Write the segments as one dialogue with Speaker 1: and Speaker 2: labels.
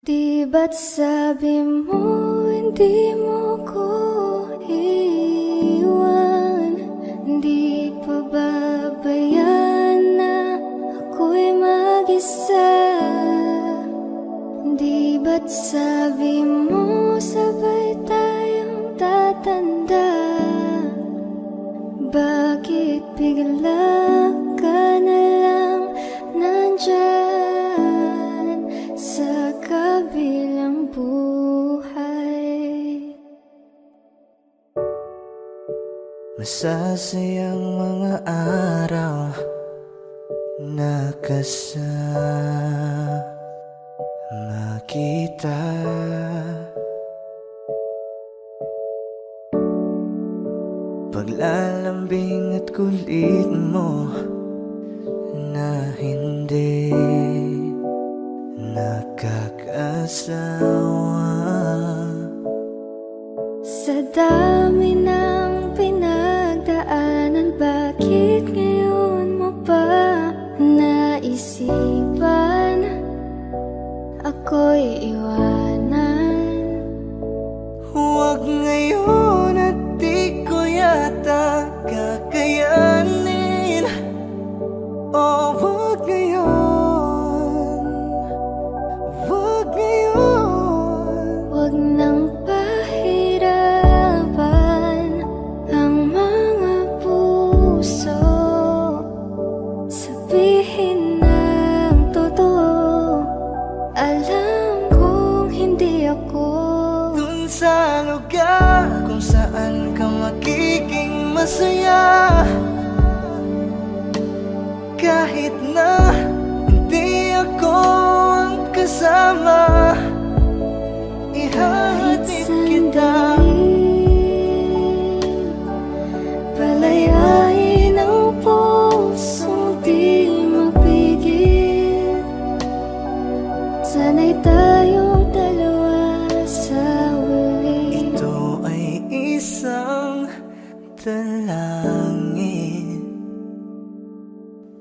Speaker 1: Di ba't sabi mo hindi mo ko iwan. Di pa babayaan na ako'y mag-isa? Di ba't sabi mo sabay tayong tatanda. Bakit bigla sa
Speaker 2: Nagsasayang mga araw na kasama kita Paglalambing at kulit mo na hindi nakakasawa.
Speaker 1: Sa dami cõi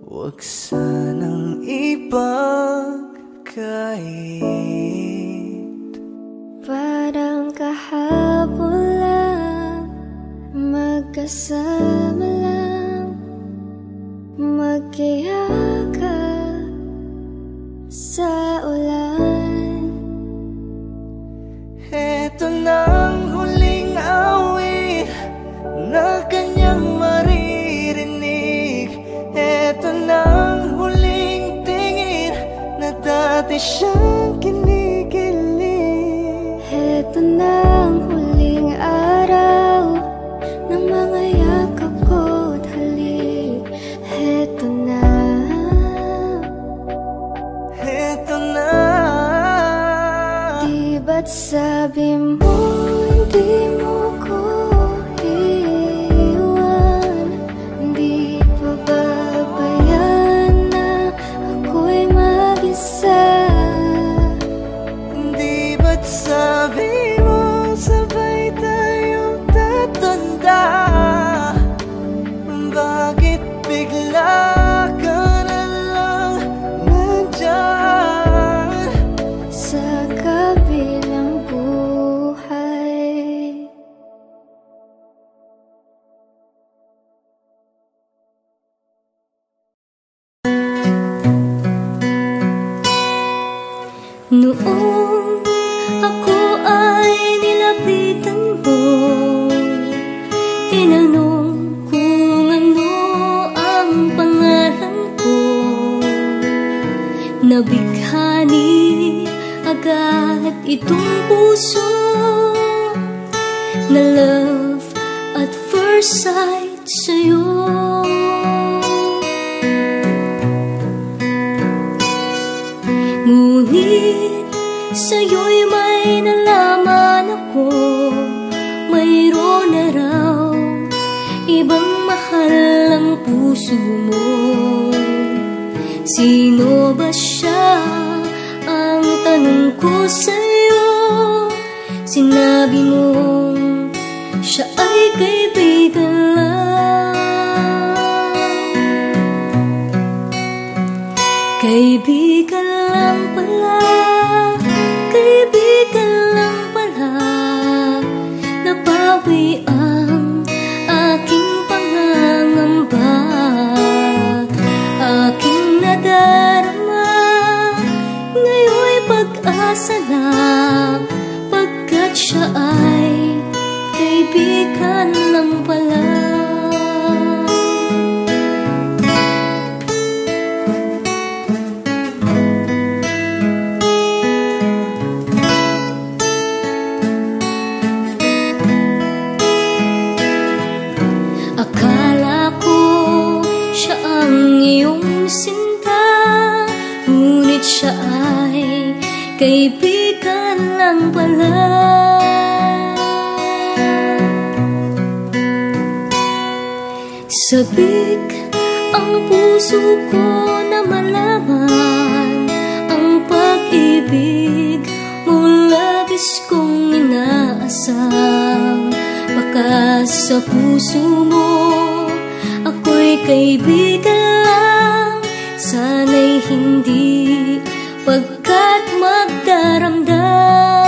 Speaker 2: Huwag sanang ipagkait.
Speaker 1: Parang kahapon lang magkasama Itong puso na love at first sight sa'yo. Ngunit sa'yo'y may nalaman ako Mayroon na raw ibang mahal ang puso mo. Sino ba siya? Ang tanong ko sa'yo. Sinabi mo siya ay kaibigan lang. Kaibigan lang pala
Speaker 3: Kaibigan lang pala. Napawi ang aking pangangamba Aking nadarama. Ngayon'y pag-asa lang sa ay kaibigan Sabik ang puso ko na malaman Ang pag-ibig mula bis kong inaasam Baka sa puso mo ako'y kaibigan lang. Sana'y hindi pagkat magdaramdam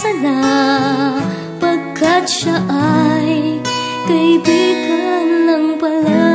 Speaker 3: sala Pagkat siya ay kaibigan
Speaker 4: ng
Speaker 2: pala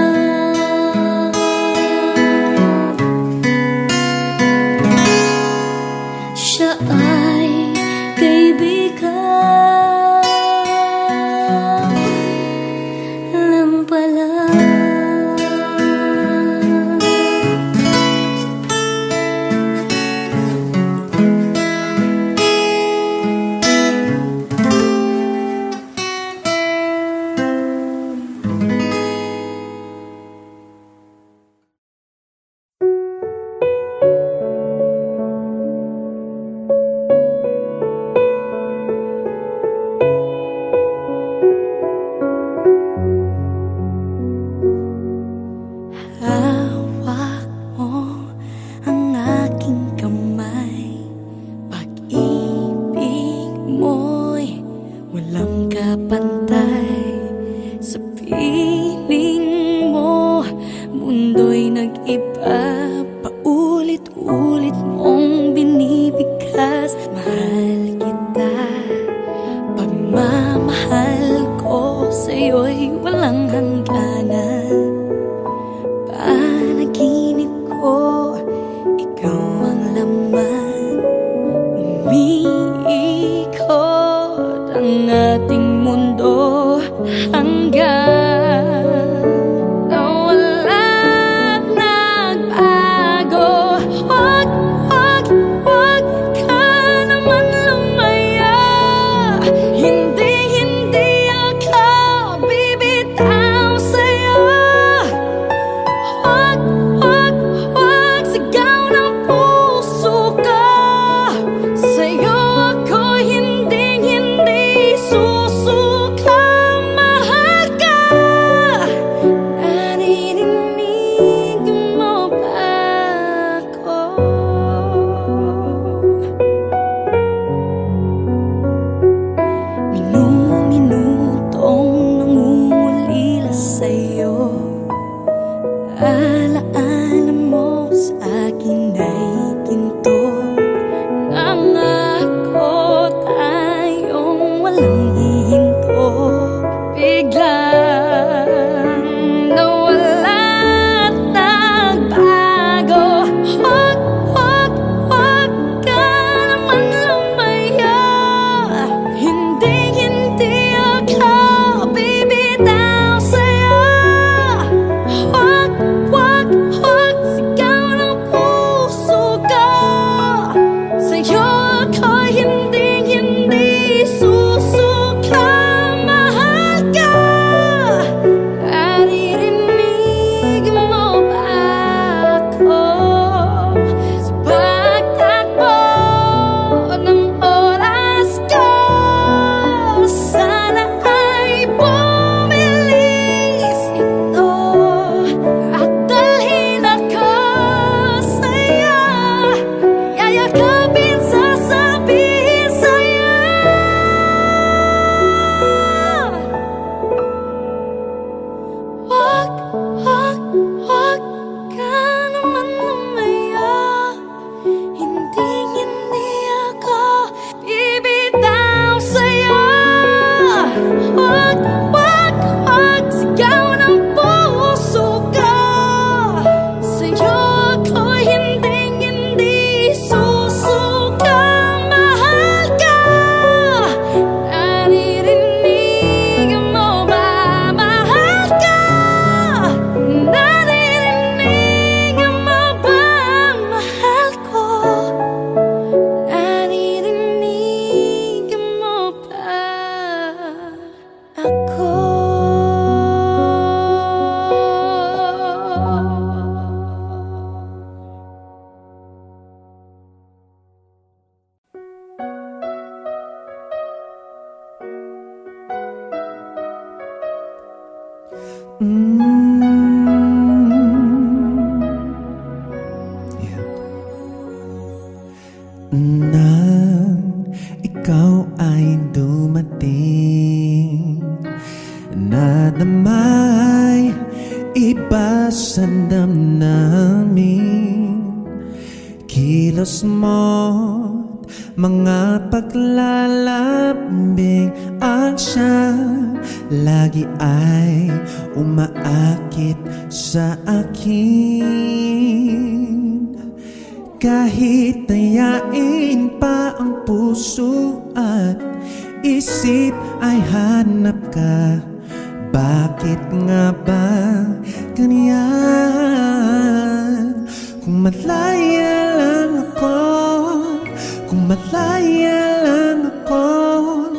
Speaker 2: Kung malayalan akong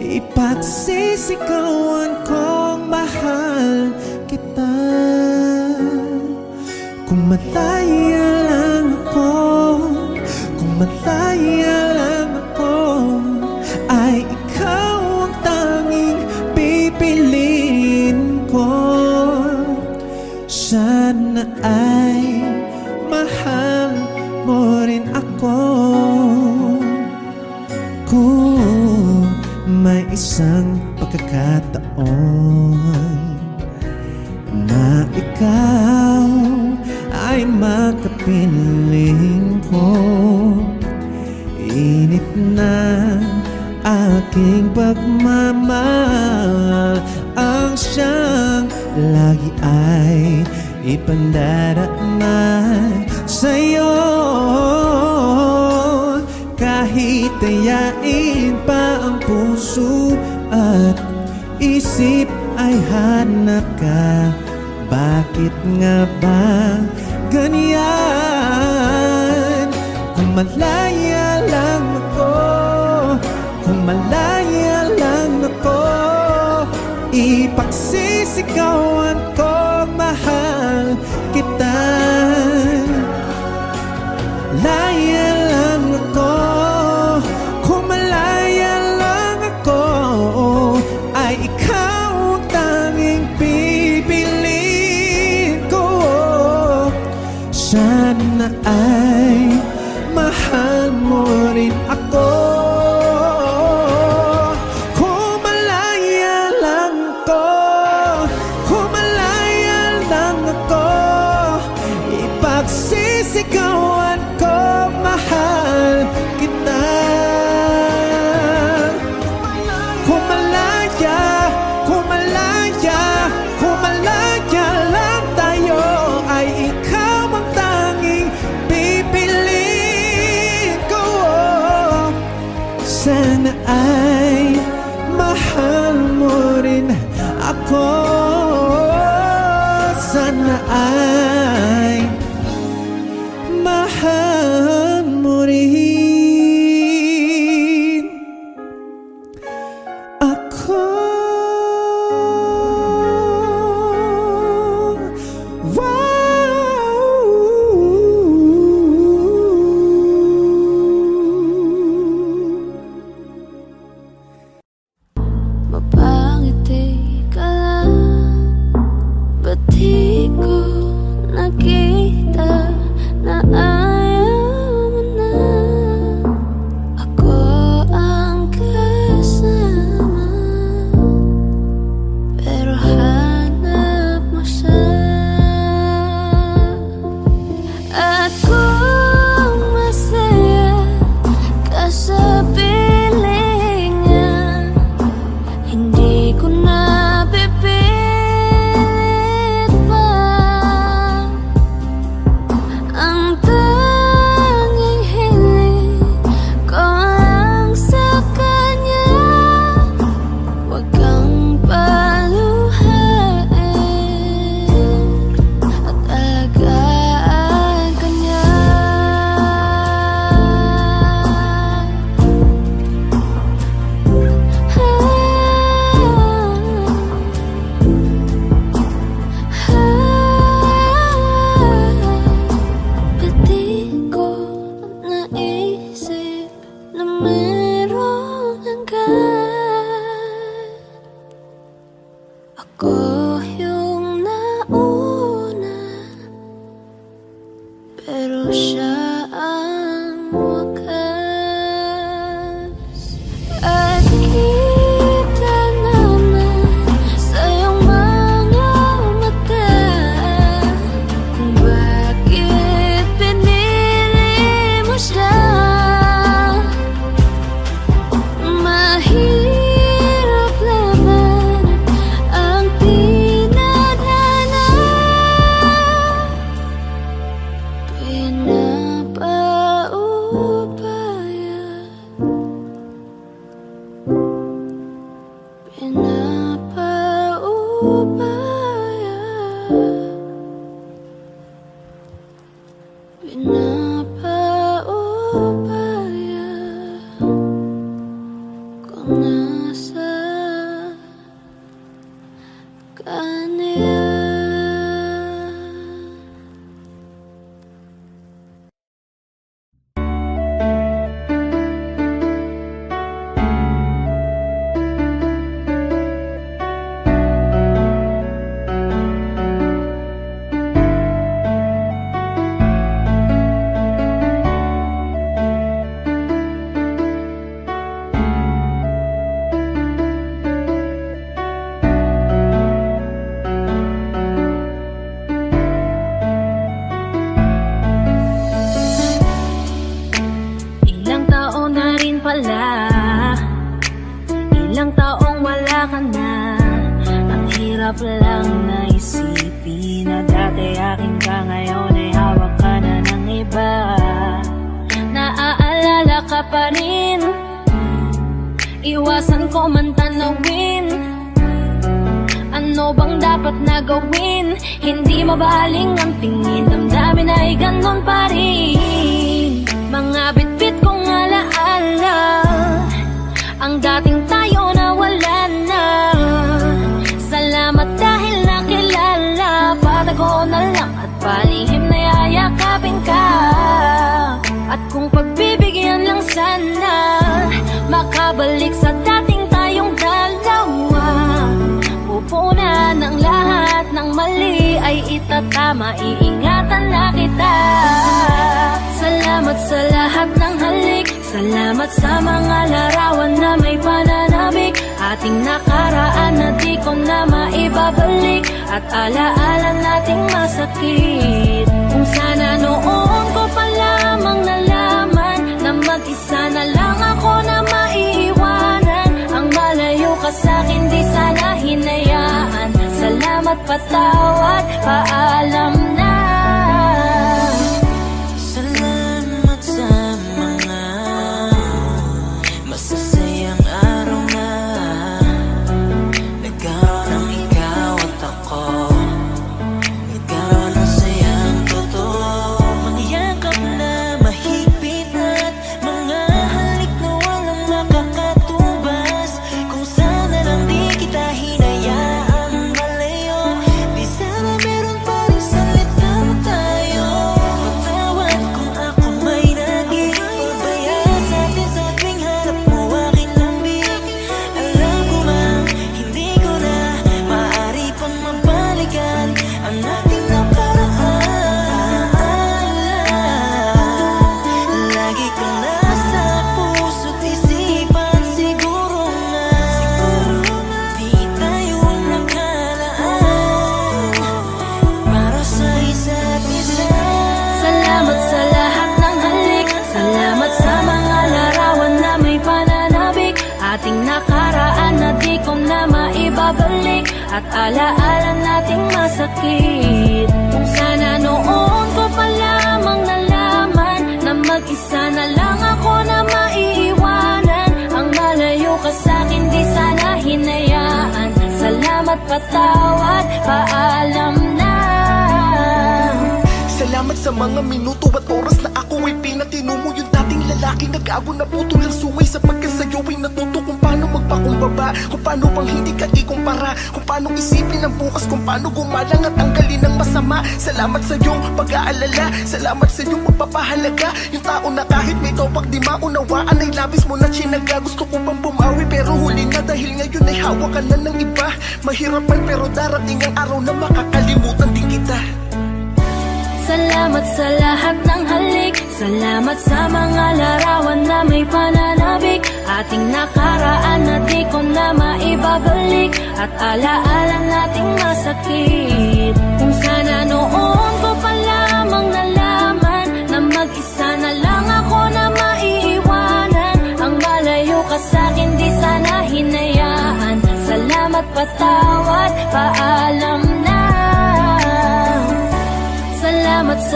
Speaker 2: Ipagsisikawan kong mahal kita. Kung malayalan aking pagmamahal. Ang siyang lagi ay ipandarapman sa'yo. Kahit tayain pa ang puso at isip ay hanap ka. Bakit nga ba ganyan? Kung malaya lang
Speaker 5: sisi going, anto 我把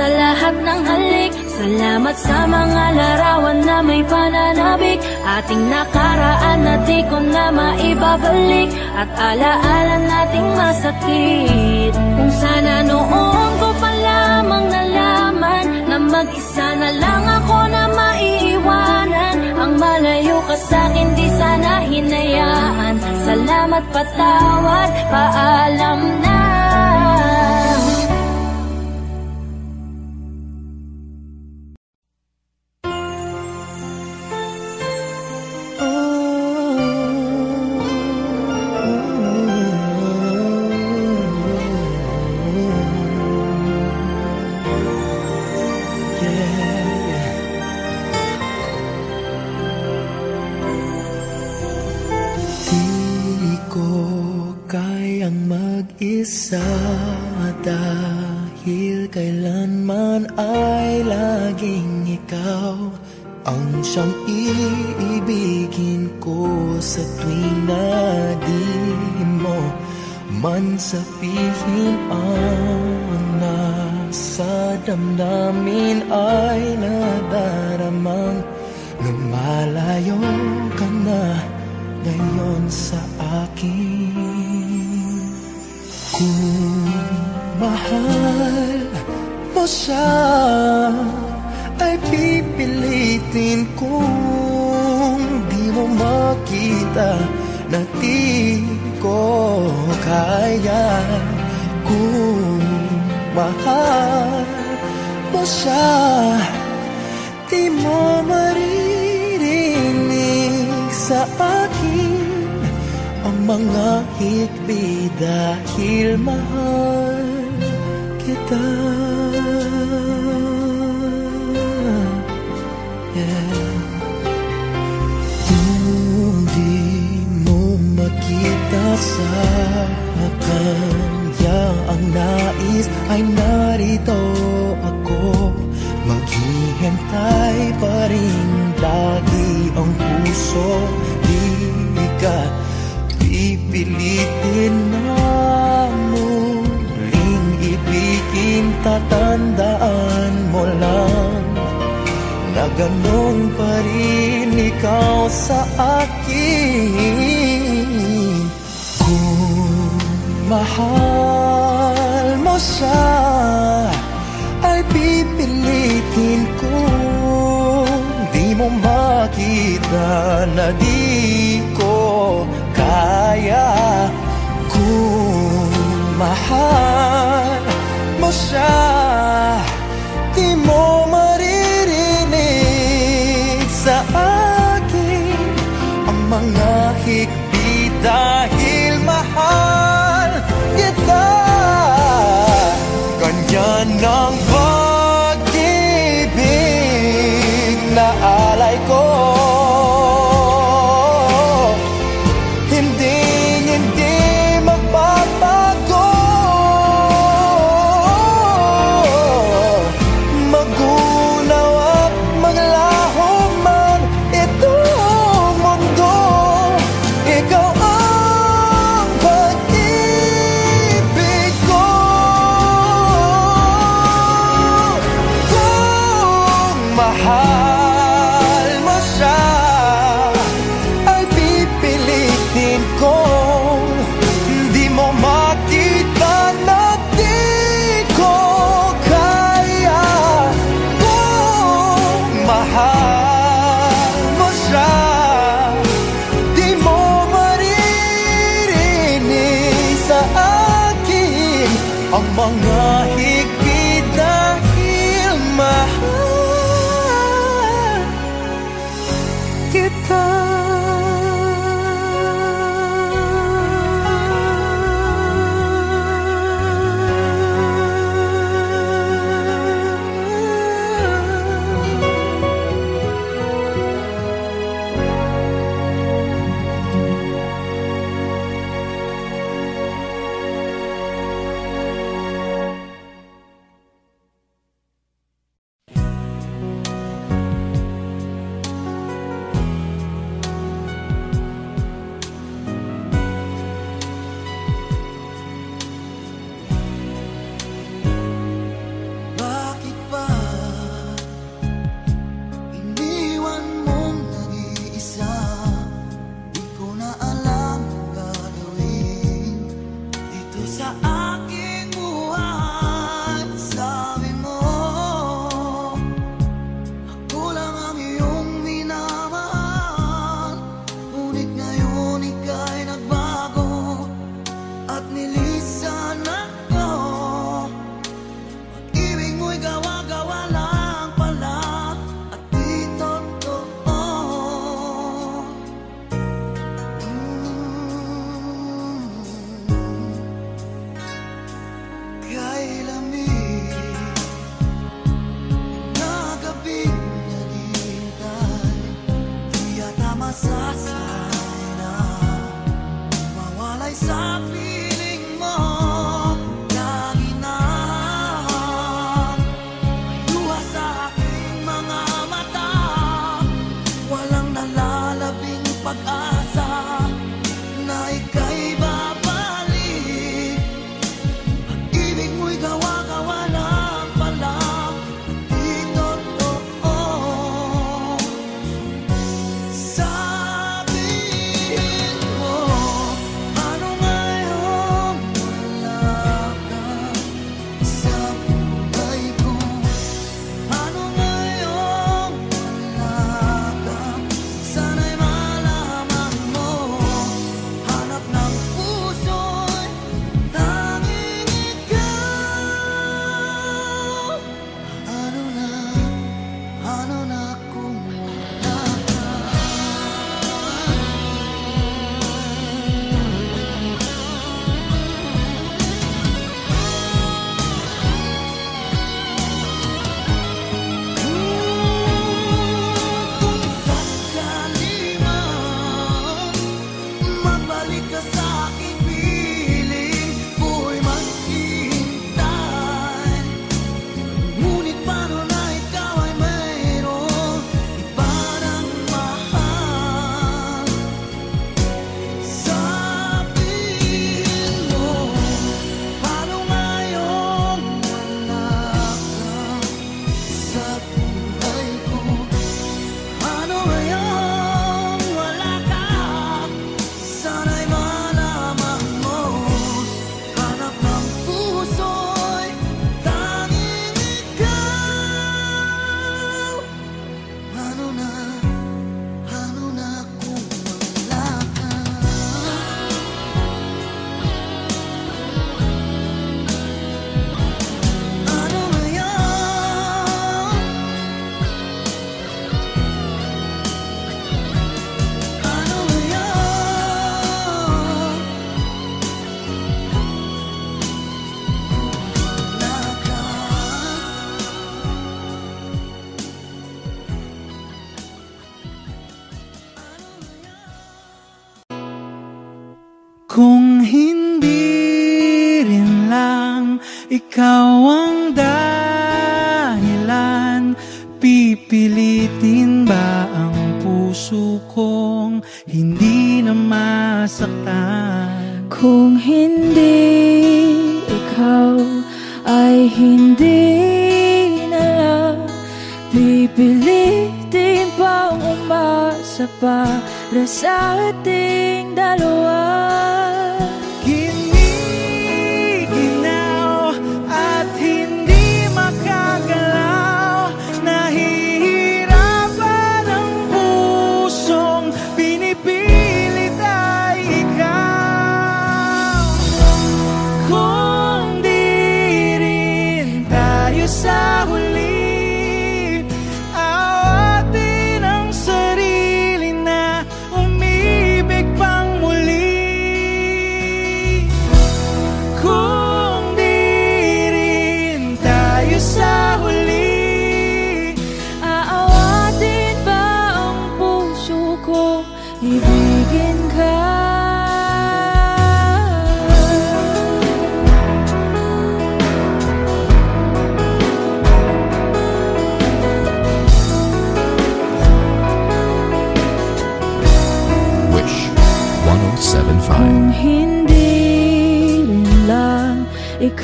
Speaker 5: lahat ng halik. Salamat sa mga larawan na may pananabik. Ating nakaraan na di ko na maibabalik. At alaala nating masakit. Kung sana noon ko pa lamang nalaman Na mag-isa na lang ako na maiiwanan. Ang malayo ka sa'kin di sana hinayaan. Salamat patawad, paalam na.
Speaker 6: tatandaan mo lang Na ganun pa rin ikaw sa akin. Kung mahal mo siya Ay pipilitin ko. Di mo makita na di ko kaya. Kung mahal
Speaker 2: Sao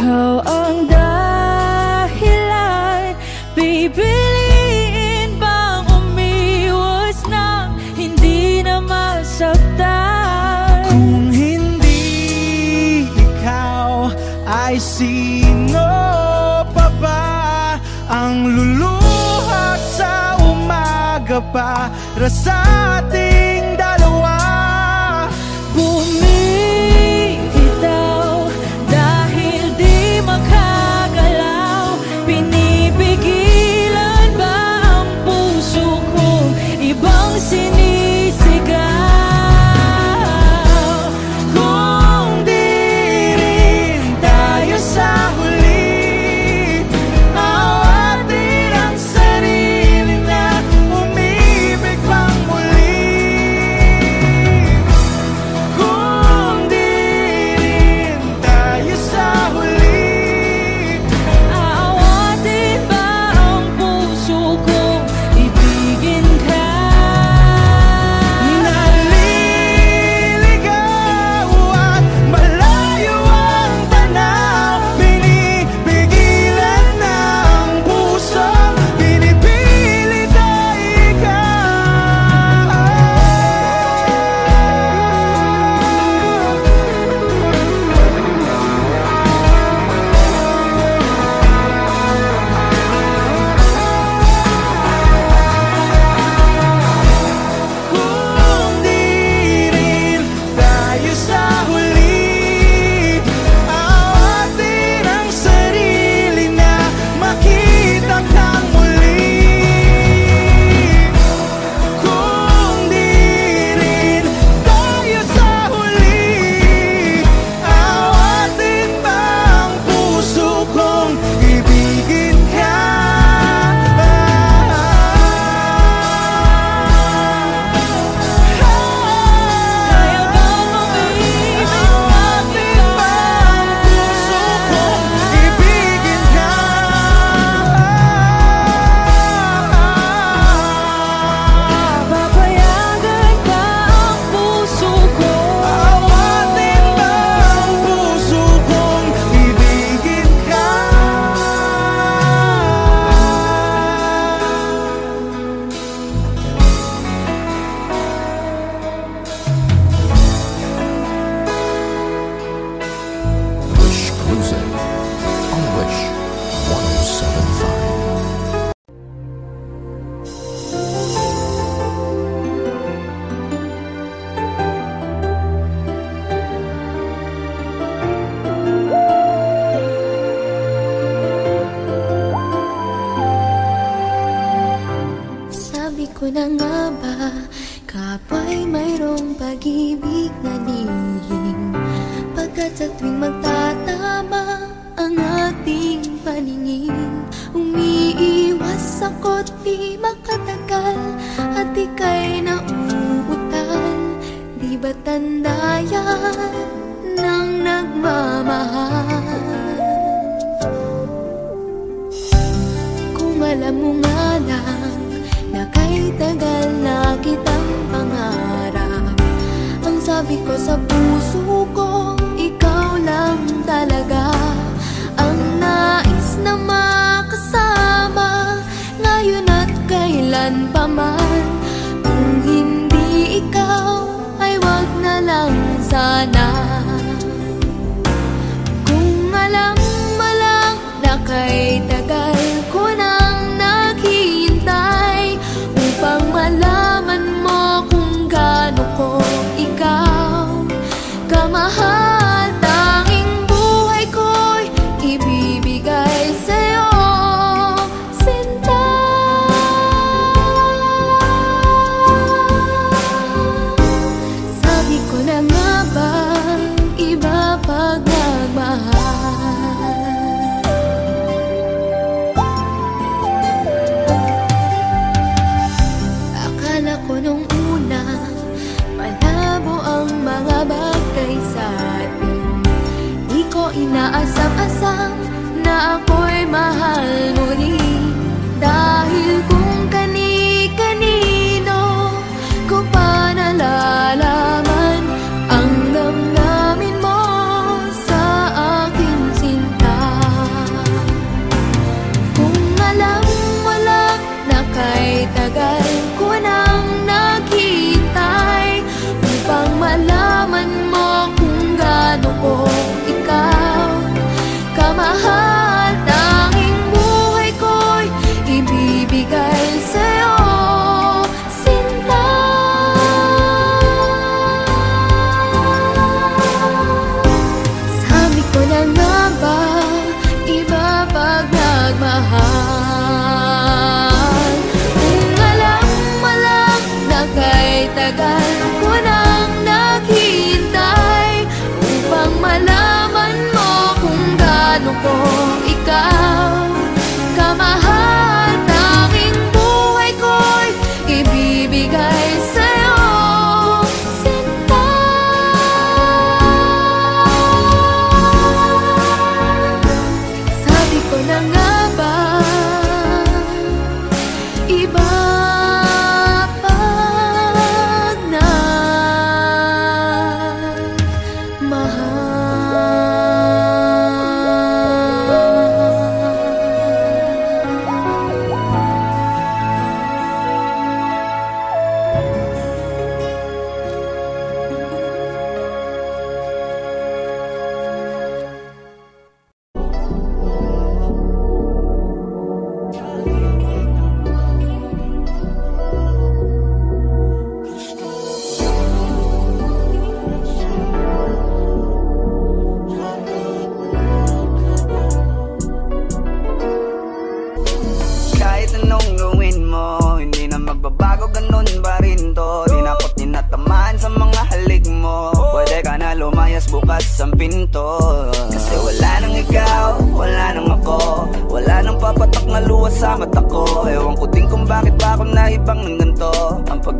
Speaker 2: Ikaw ang dahilan.
Speaker 1: Pipiliin bang umiwas na Hindi na masaktan?
Speaker 2: Kung hindi ikaw ay sino pa ba Ang luluha sa umaga para sa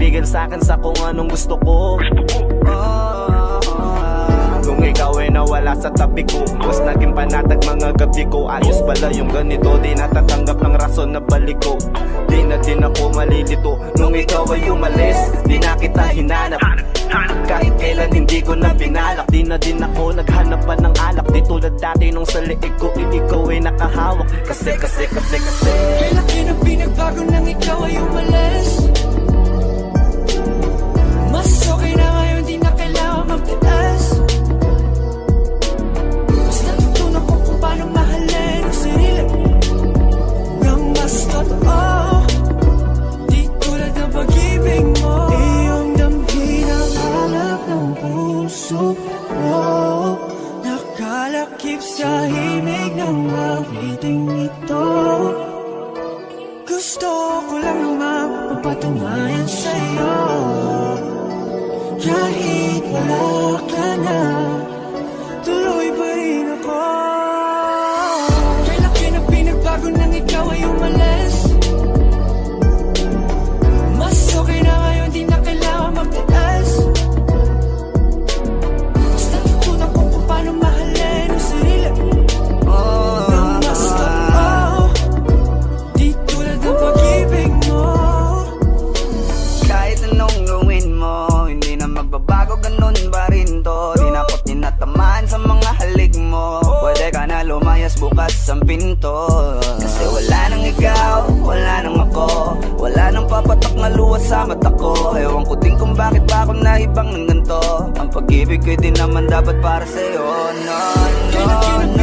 Speaker 2: Kaibigan sa
Speaker 7: akin
Speaker 8: sa kung
Speaker 9: anong gusto ko. Oh, ikaw ay nawala sa tabi ko Mas naging panatag mga gabi ko. Ayos pala yung ganito Di natatanggap ng rason na balik ko. Di na din ako malilito. Nung ikaw ay umalis Di na kita hinanap. Kahit kailan hindi ko na binalak Di na din ako naghanap pa ng alak. Di tulad dati nung sa liig ko Ikaw ay nakahawak. Kasi, kasi, kasi, kasi.
Speaker 4: Kailan kinang nang ikaw ay umalis? tahimik ng awiting ito. Gusto ko lang lumang papatungayan sa'yo. Kahit
Speaker 2: wala
Speaker 10: isang pinto. Kasi wala nang ikaw, wala nang ako. Wala nang papatak na luha sa mata ko. Ewan ko din kung bakit ba ako naibang ng ganito Ang pag-ibig ko'y di naman dapat para sa'yo. No, no, no.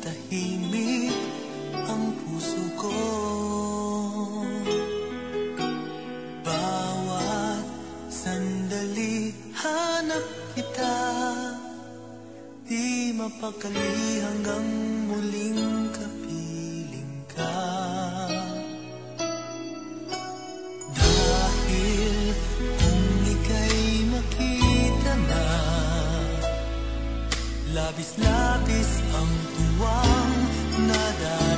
Speaker 2: tahimik ang puso ko.
Speaker 6: Bawat sandali hanap kita. Di mapakali hanggang muling ka Labis-labis ang tuwang
Speaker 11: nadal